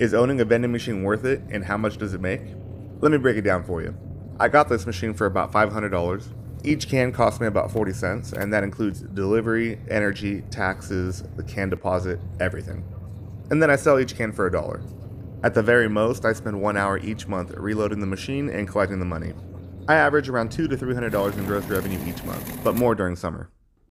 Is owning a vending machine worth it and how much does it make? Let me break it down for you. I got this machine for about $500. Each can cost me about 40 cents, and that includes delivery, energy, taxes, the can deposit, everything. And then I sell each can for a dollar. At the very most, I spend one hour each month reloading the machine and collecting the money. I average around two to three hundred dollars in gross revenue each month, but more during summer.